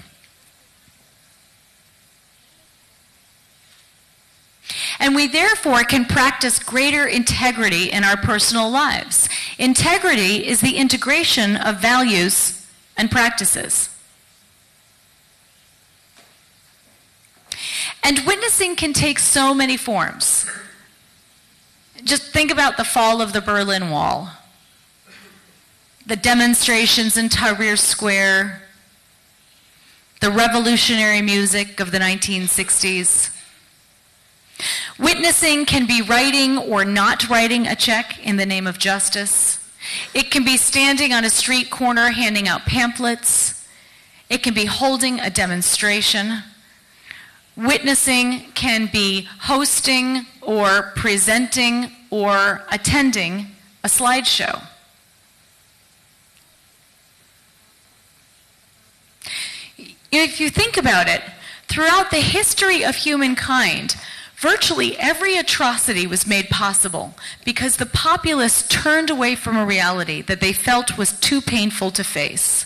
And we therefore can practice greater integrity in our personal lives. Integrity is the integration of values and practices. And witnessing can take so many forms. Just think about the fall of the Berlin Wall, the demonstrations in Tahrir Square, the revolutionary music of the 1960s Witnessing can be writing or not writing a check in the name of justice. It can be standing on a street corner handing out pamphlets. It can be holding a demonstration. Witnessing can be hosting or presenting or attending a slideshow. If you think about it, throughout the history of humankind, virtually every atrocity was made possible because the populace turned away from a reality that they felt was too painful to face.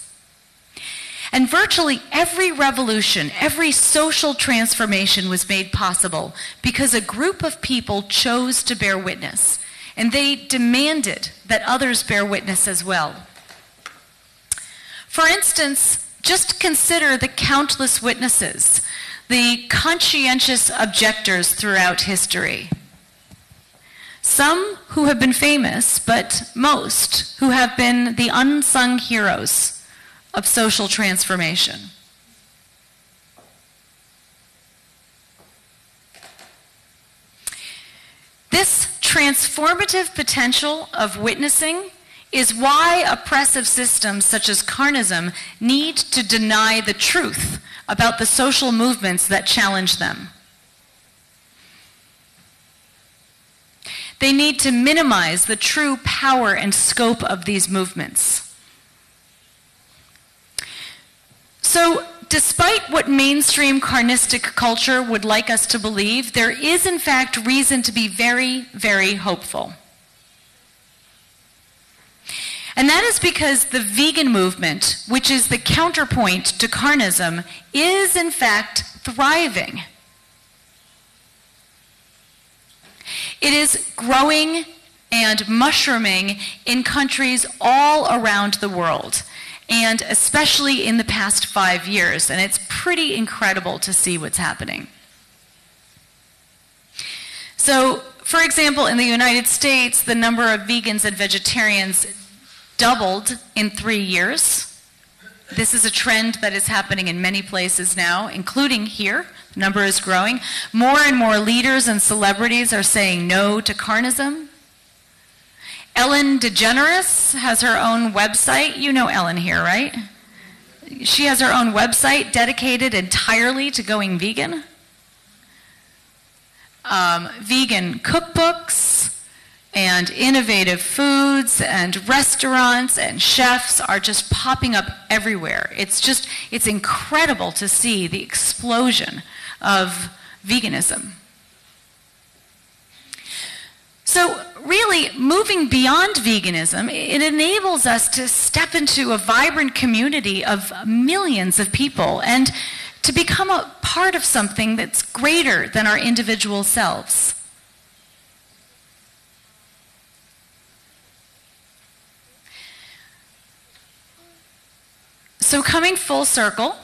And virtually every revolution, every social transformation was made possible because a group of people chose to bear witness. And they demanded that others bear witness as well. For instance, just consider the countless witnesses, the conscientious objectors throughout history. Some who have been famous, but most who have been the unsung heroes of social transformation. This transformative potential of witnessing is why oppressive systems such as carnism need to deny the truth about the social movements that challenge them. They need to minimize the true power and scope of these movements. So, despite what mainstream carnistic culture would like us to believe, there is in fact reason to be very, very hopeful. And that is because the vegan movement, which is the counterpoint to carnism, is in fact thriving. It is growing and mushrooming in countries all around the world and especially in the past five years. And it's pretty incredible to see what's happening. So, for example, in the United States, the number of vegans and vegetarians doubled in three years. This is a trend that is happening in many places now, including here. The number is growing. More and more leaders and celebrities are saying no to carnism. Ellen DeGeneres has her own website. You know Ellen here, right? She has her own website dedicated entirely to going vegan. Um, vegan cookbooks and innovative foods and restaurants and chefs are just popping up everywhere. It's just, it's incredible to see the explosion of veganism. So, really, moving beyond veganism, it enables us to step into a vibrant community of millions of people and to become a part of something that's greater than our individual selves. So, coming full circle,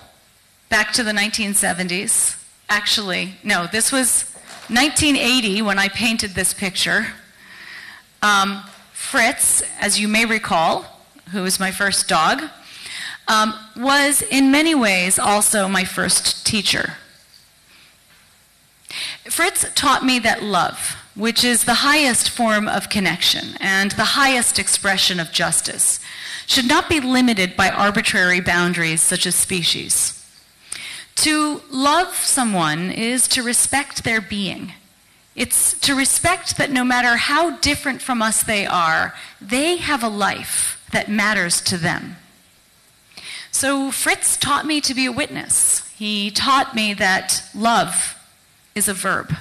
back to the 1970s, actually, no, this was 1980, when I painted this picture, um, Fritz, as you may recall, who was my first dog, um, was in many ways also my first teacher. Fritz taught me that love, which is the highest form of connection and the highest expression of justice, should not be limited by arbitrary boundaries such as species. To love someone is to respect their being. It's to respect that no matter how different from us they are, they have a life that matters to them. So Fritz taught me to be a witness. He taught me that love is a verb.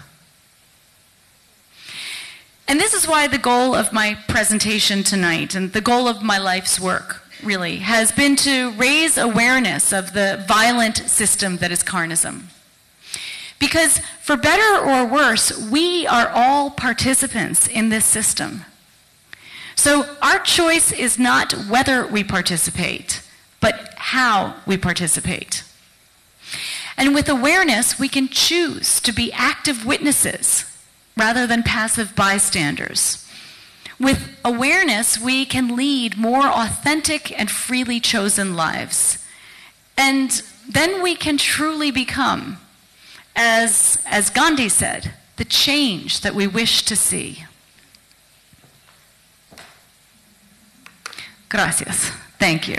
And this is why the goal of my presentation tonight and the goal of my life's work really, has been to raise awareness of the violent system that is carnism. Because for better or worse, we are all participants in this system. So our choice is not whether we participate, but how we participate. And with awareness, we can choose to be active witnesses rather than passive bystanders. With awareness, we can lead more authentic and freely chosen lives. And then we can truly become, as, as Gandhi said, the change that we wish to see. Gracias. Thank you.